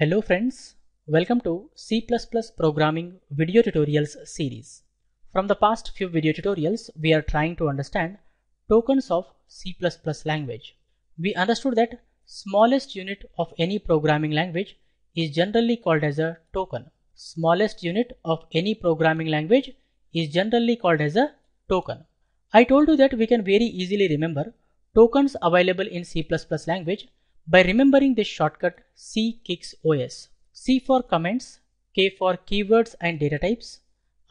Hello friends, welcome to C++ programming video tutorials series. From the past few video tutorials, we are trying to understand tokens of C++ language. We understood that smallest unit of any programming language is generally called as a token. Smallest unit of any programming language is generally called as a token. I told you that we can very easily remember tokens available in C++ language by remembering this shortcut C kicks OS. C for comments, K for keywords and data types,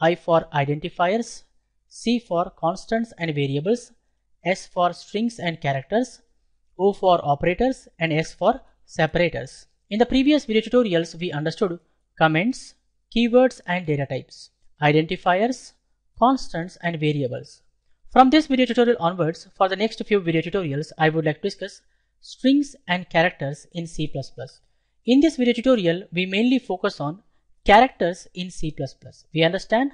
I for identifiers, C for constants and variables, S for strings and characters, O for operators and S for separators. In the previous video tutorials, we understood comments, keywords and data types, identifiers, constants and variables. From this video tutorial onwards, for the next few video tutorials, I would like to discuss strings and characters in C++. In this video tutorial, we mainly focus on characters in C++. We understand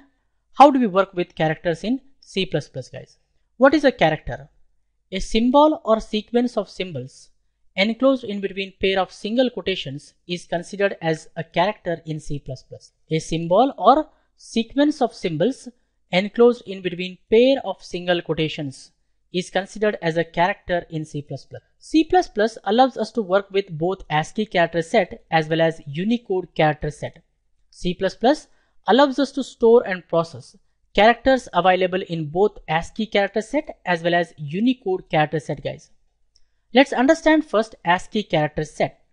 how do we work with characters in C++ guys. What is a character? A symbol or sequence of symbols enclosed in between pair of single quotations is considered as a character in C++. A symbol or sequence of symbols enclosed in between pair of single quotations is considered as a character in C++. C++ allows us to work with both ASCII character set as well as Unicode character set. C++ allows us to store and process characters available in both ASCII character set as well as Unicode character set guys. Let's understand first ASCII character set.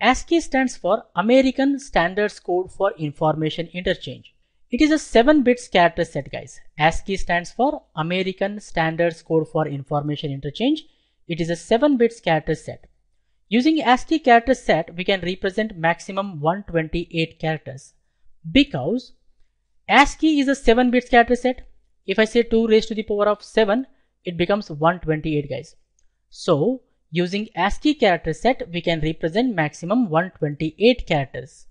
ASCII stands for American Standards Code for Information Interchange. It is a 7-bit character set guys. ASCII stands for American Standards Code for Information Interchange. It is a 7-bit character set. Using ASCII character set, we can represent maximum 128 characters. Because ASCII is a 7-bit character set. If I say 2 raised to the power of 7, it becomes 128 guys. So, using ASCII character set, we can represent maximum 128 characters.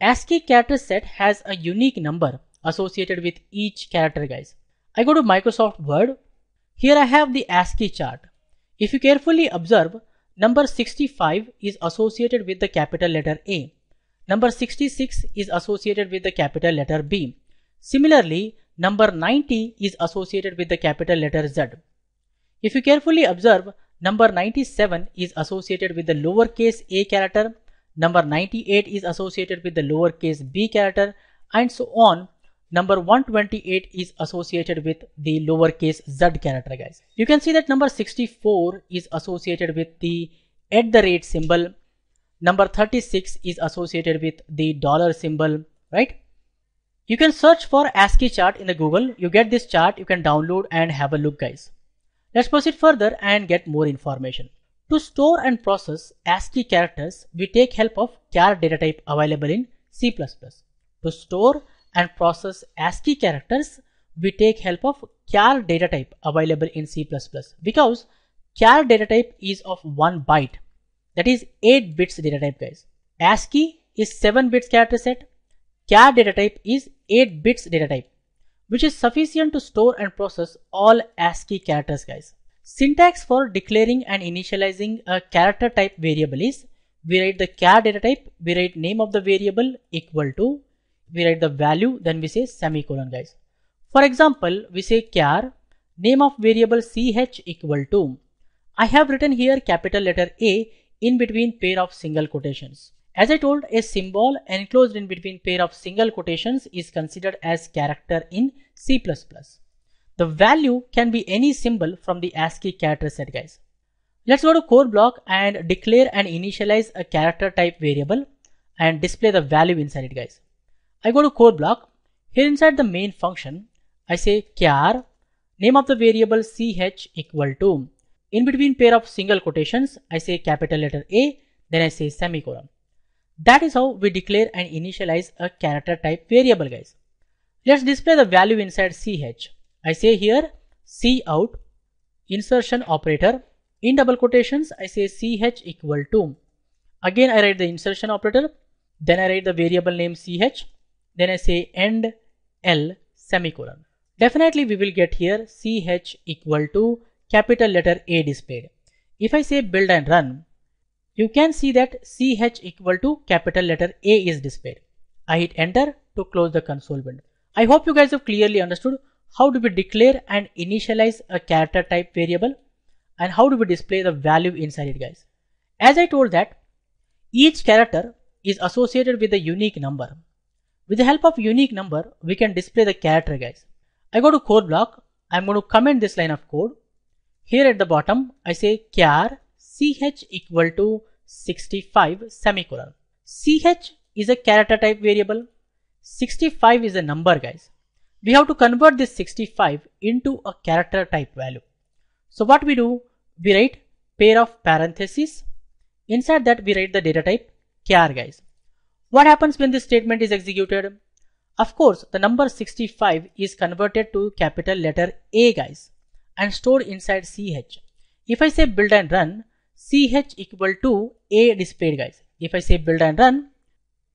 ASCII character set has a unique number associated with each character guys. I go to Microsoft Word. Here I have the ASCII chart. If you carefully observe, number 65 is associated with the capital letter A. Number 66 is associated with the capital letter B. Similarly, number 90 is associated with the capital letter Z. If you carefully observe, number 97 is associated with the lowercase a character, number 98 is associated with the lowercase b character, and so on number 128 is associated with the lowercase z character guys. You can see that number 64 is associated with the at the rate symbol. Number 36 is associated with the dollar symbol, right? You can search for ASCII chart in the Google. You get this chart, you can download and have a look guys. Let's proceed further and get more information. To store and process ASCII characters, we take help of char data type available in C++. To store and process ASCII characters, we take help of char data type available in C++ because char data type is of 1 byte that is 8 bits data type guys. ASCII is 7 bits character set, char data type is 8 bits data type which is sufficient to store and process all ASCII characters guys. Syntax for declaring and initializing a character type variable is we write the char data type, we write name of the variable equal to we write the value then we say semicolon guys. For example we say char name of variable ch equal to i have written here capital letter a in between pair of single quotations. As i told a symbol enclosed in between pair of single quotations is considered as character in c++ the value can be any symbol from the ascii character set guys. Let's go to code block and declare and initialize a character type variable and display the value inside it guys I go to code block. Here inside the main function, I say char name of the variable ch equal to in between pair of single quotations, I say capital letter A, then I say semicolon. That is how we declare and initialize a character type variable guys. Let's display the value inside ch. I say here cout insertion operator in double quotations I say ch equal to again I write the insertion operator then I write the variable name ch then I say end L semicolon. Definitely we will get here ch equal to capital letter A displayed. If I say build and run, you can see that ch equal to capital letter A is displayed. I hit enter to close the console window. I hope you guys have clearly understood how do we declare and initialize a character type variable and how do we display the value inside it guys. As I told that each character is associated with a unique number. With the help of unique number, we can display the character guys. I go to code block. I'm going to comment this line of code. Here at the bottom, I say char ch equal to 65 semicolon. ch is a character type variable. 65 is a number guys. We have to convert this 65 into a character type value. So what we do, we write pair of parentheses. Inside that we write the data type char guys. What happens when this statement is executed? Of course, the number 65 is converted to capital letter A guys and stored inside ch. If I say build and run, ch equal to A displayed guys. If I say build and run,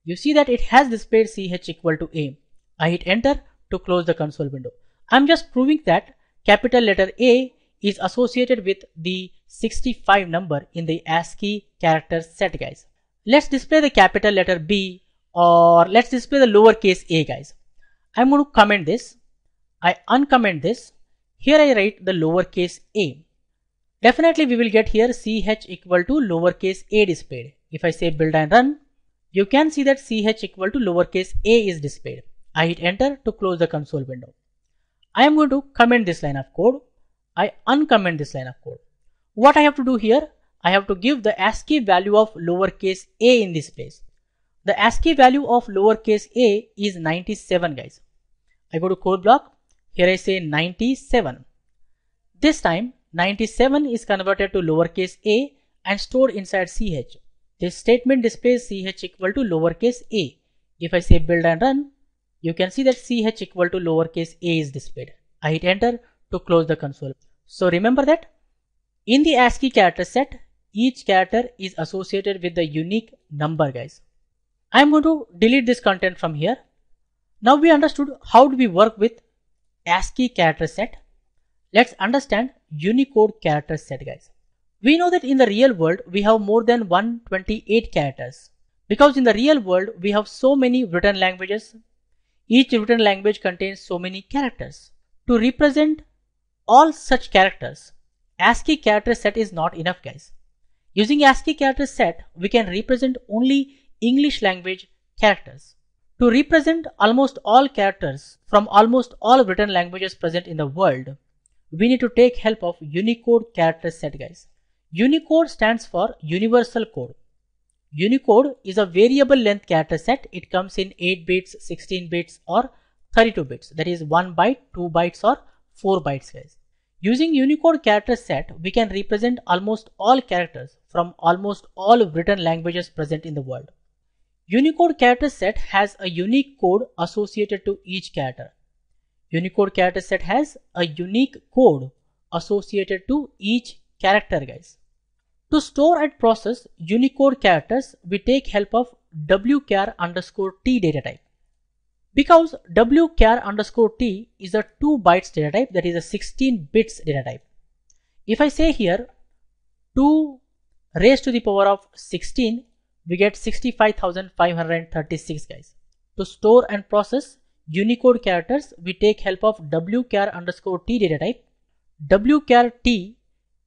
you see that it has displayed ch equal to A. I hit enter to close the console window. I'm just proving that capital letter A is associated with the 65 number in the ASCII character set guys. Let's display the capital letter B or let's display the lowercase a guys. I'm going to comment this. I uncomment this. Here I write the lowercase a. Definitely we will get here ch equal to lowercase a displayed. If I say build and run, you can see that ch equal to lowercase a is displayed. I hit enter to close the console window. I am going to comment this line of code. I uncomment this line of code. What I have to do here, I have to give the ASCII value of lowercase a in this place. The ASCII value of lowercase a is 97 guys. I go to code block. Here I say 97. This time 97 is converted to lowercase a and stored inside ch. This statement displays ch equal to lowercase a. If I say build and run, you can see that ch equal to lowercase a is displayed. I hit enter to close the console. So remember that in the ASCII character set, each character is associated with the unique number guys. I'm going to delete this content from here. Now we understood how do we work with ASCII character set. Let's understand Unicode character set guys. We know that in the real world we have more than 128 characters because in the real world we have so many written languages. Each written language contains so many characters. To represent all such characters, ASCII character set is not enough guys. Using ASCII character set, we can represent only English language characters. To represent almost all characters from almost all written languages present in the world, we need to take help of Unicode character set guys. Unicode stands for Universal Code. Unicode is a variable length character set. It comes in 8 bits, 16 bits or 32 bits. That is 1 byte, 2 bytes or 4 bytes guys. Using Unicode character set, we can represent almost all characters from almost all written languages present in the world. Unicode character set has a unique code associated to each character. Unicode character set has a unique code associated to each character guys. To store and process Unicode characters, we take help of wchar underscore t data type. Because wchar underscore t is a 2 bytes data type that is a 16 bits data type. If I say here 2 raised to the power of 16 we get 65,536 guys. To store and process Unicode characters, we take help of wchar underscore t data type. wchar t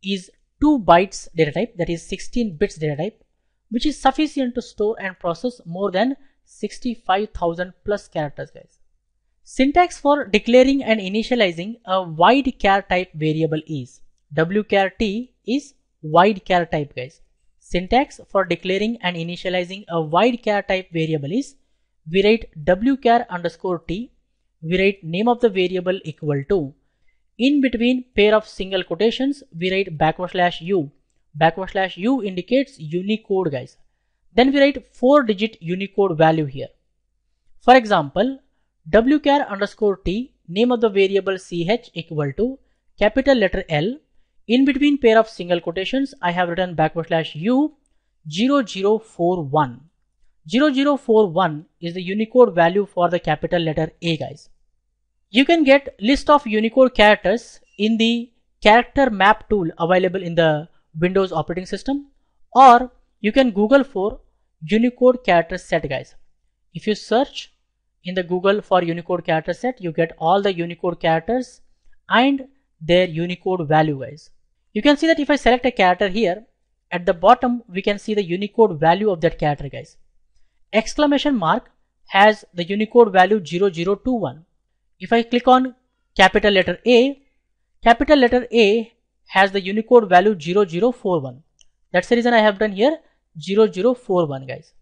is 2 bytes data type that is 16 bits data type which is sufficient to store and process more than 65,000 plus characters guys. Syntax for declaring and initializing a wide char type variable is wchar t is wide char type guys. Syntax for declaring and initializing a wide char type variable is we write wchar underscore t, we write name of the variable equal to, in between pair of single quotations, we write backward slash u. Backward slash u indicates Unicode guys. Then we write 4 digit Unicode value here. For example, wchar underscore t, name of the variable ch equal to capital letter L in between pair of single quotations, I have written backward slash u 0041. 0041 is the Unicode value for the capital letter A guys. You can get list of Unicode characters in the character map tool available in the Windows operating system or you can Google for Unicode character set guys. If you search in the Google for Unicode character set, you get all the Unicode characters and their Unicode value guys. You can see that if I select a character here, at the bottom we can see the Unicode value of that character guys. Exclamation mark has the Unicode value 0021. If I click on capital letter A, capital letter A has the Unicode value 0041. That's the reason I have done here 0041 guys.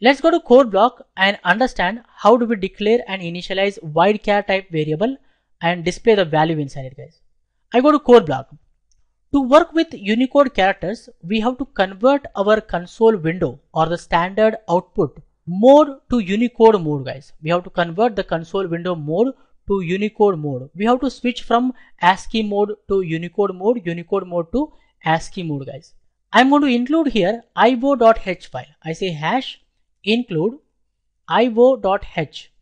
Let's go to code block and understand how do we declare and initialize wide char type variable and display the value inside it guys. I go to code block. To work with Unicode characters, we have to convert our console window or the standard output mode to Unicode mode guys. We have to convert the console window mode to Unicode mode. We have to switch from ASCII mode to Unicode mode, Unicode mode to ASCII mode guys. I'm going to include here io.h file. I say hash include io.h.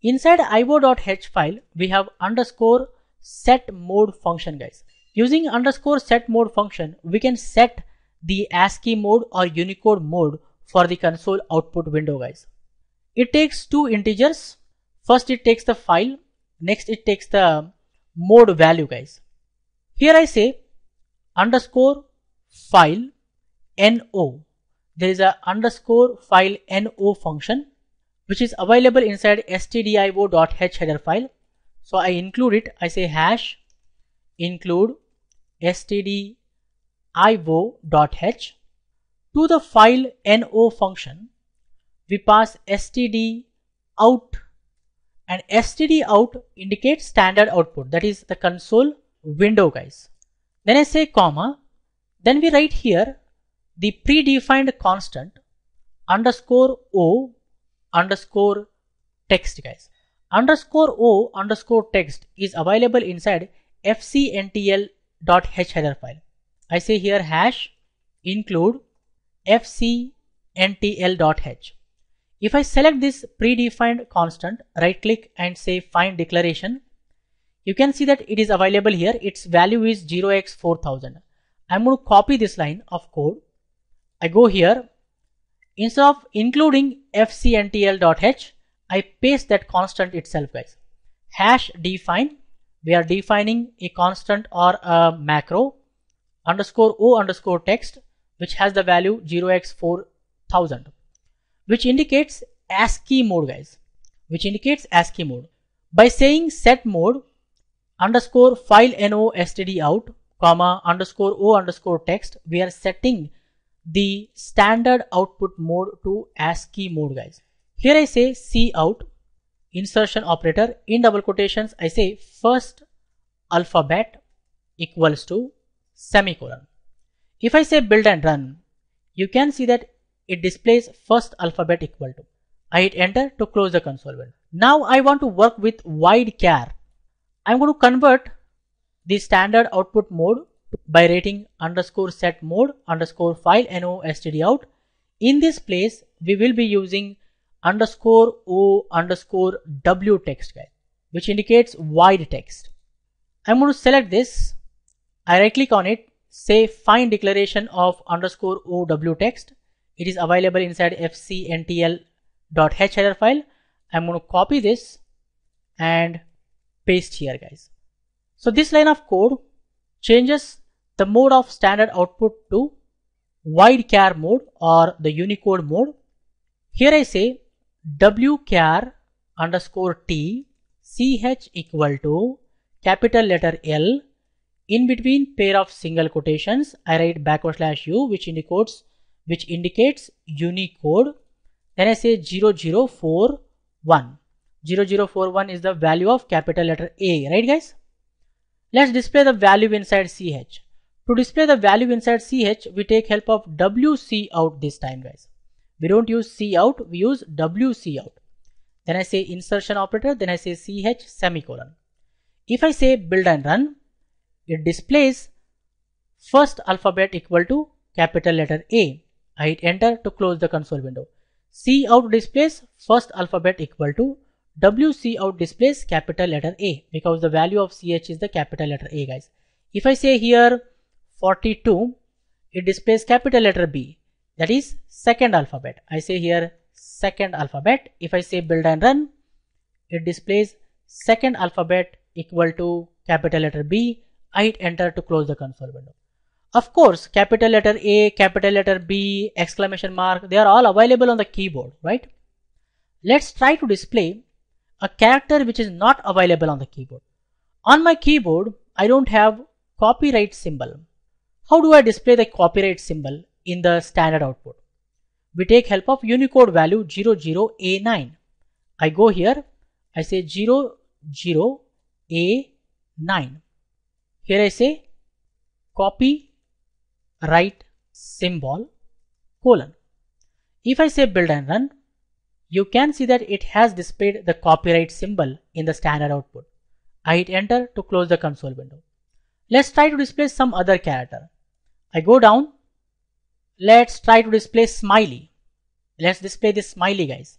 Inside io.h file, we have underscore set mode function guys. Using underscore set mode function, we can set the ASCII mode or Unicode mode for the console output window guys. It takes two integers. First it takes the file, next it takes the mode value guys. Here I say underscore file no there is a underscore file no function which is available inside stdio.h header file. So I include it. I say hash include stdio.h to the file no function. We pass std out and std out indicates standard output that is the console window guys. Then I say comma. Then we write here the predefined constant underscore o underscore text guys. Underscore o underscore text is available inside fcntl.h header file. I say here hash include fcntl.h if i select this predefined constant right click and say find declaration you can see that it is available here. Its value is 0x4000 i'm going to copy this line of code I go here, instead of including fcntl.h, I paste that constant itself guys. Hash define, we are defining a constant or a macro underscore o underscore text which has the value 0x4000 which indicates ASCII mode guys which indicates ASCII mode. By saying set mode underscore file no std out comma underscore o underscore text we are setting the standard output mode to ASCII mode guys. Here I say C out insertion operator in double quotations I say first alphabet equals to semicolon. If I say build and run you can see that it displays first alphabet equal to. I hit enter to close the console window. Now I want to work with wide char I'm going to convert the standard output mode by writing underscore set mode underscore file no std out. In this place, we will be using underscore o underscore w text guide, which indicates wide text. I'm going to select this. I right click on it, say find declaration of underscore o w text. It is available inside fcntl.h header file. I'm going to copy this and paste here guys. So this line of code changes the mode of standard output to wide char mode or the Unicode mode. Here I say wchar underscore t ch equal to capital letter L in between pair of single quotations. I write backward slash u which indicates which indicates Unicode. Then I say 0041 0041 is the value of capital letter A right guys let's display the value inside ch to display the value inside ch, we take help of wc out this time guys. We don't use c out, we use wc out. Then I say insertion operator, then I say ch semicolon. If I say build and run, it displays first alphabet equal to capital letter A. I hit enter to close the console window. C out displays first alphabet equal to WC out displays capital letter A because the value of CH is the capital letter A guys. If I say here 42 it displays capital letter B that is second alphabet. I say here second alphabet. If I say build and run, it displays second alphabet equal to capital letter B. I hit enter to close the console window. Of course, capital letter A, capital letter B, exclamation mark, they are all available on the keyboard, right? Let's try to display a character which is not available on the keyboard. On my keyboard, I don't have copyright symbol. How do I display the copyright symbol in the standard output? We take help of Unicode value 00A9. I go here, I say 00A9. Here I say copy write symbol colon. If I say build and run, you can see that it has displayed the copyright symbol in the standard output. I hit enter to close the console window. Let's try to display some other character. I go down. Let's try to display smiley. Let's display this smiley guys.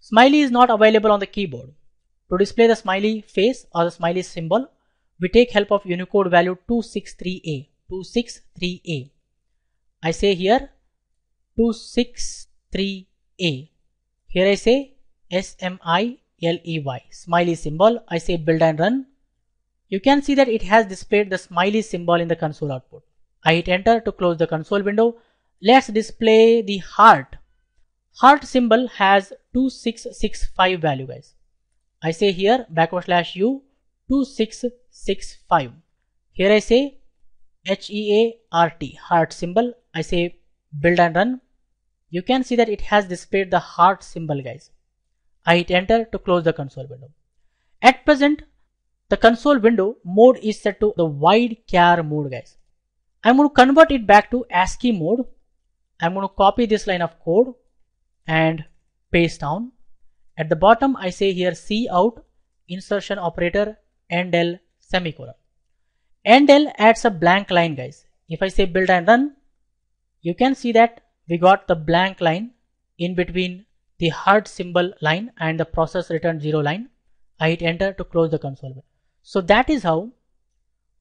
Smiley is not available on the keyboard. To display the smiley face or the smiley symbol, we take help of Unicode value 263A. 263A. I say here 263A. Here I say S-M-I-L-E-Y, smiley symbol. I say build and run. You can see that it has displayed the smiley symbol in the console output. I hit enter to close the console window. Let's display the heart. Heart symbol has 2665 value guys. I say here backward slash u 2665. Here I say H-E-A-R-T, heart symbol. I say build and run. You can see that it has displayed the heart symbol guys. I hit enter to close the console window. At present, the console window mode is set to the wide char mode guys. I'm going to convert it back to ASCII mode. I'm going to copy this line of code and paste down. At the bottom, I say here C out insertion operator endl semicolon. Endl adds a blank line guys. If I say build and run, you can see that we got the blank line in between the heart symbol line and the process return zero line. I hit enter to close the console. So that is how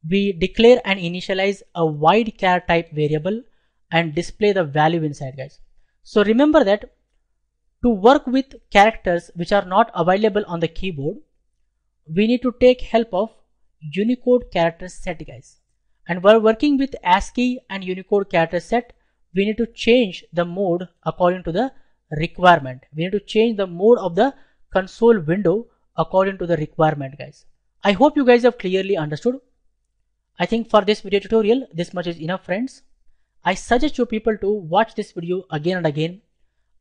we declare and initialize a wide char type variable and display the value inside guys. So remember that to work with characters which are not available on the keyboard, we need to take help of Unicode character set guys. And while working with ASCII and Unicode character set, we need to change the mode according to the requirement. We need to change the mode of the console window according to the requirement guys. I hope you guys have clearly understood. I think for this video tutorial, this much is enough friends. I suggest you people to watch this video again and again,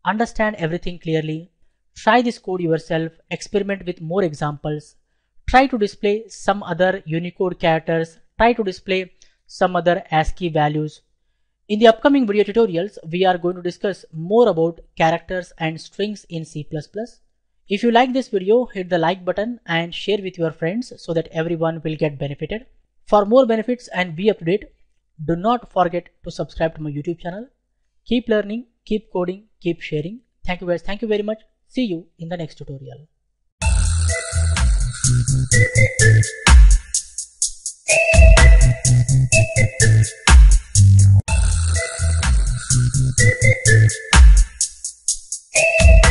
understand everything clearly, try this code yourself, experiment with more examples, try to display some other Unicode characters, try to display some other ASCII values. In the upcoming video tutorials, we are going to discuss more about characters and strings in C++. If you like this video, hit the like button and share with your friends so that everyone will get benefited. For more benefits and be up to date, do not forget to subscribe to my YouTube channel. Keep learning, keep coding, keep sharing. Thank you guys. Thank you very much. See you in the next tutorial. Thank you.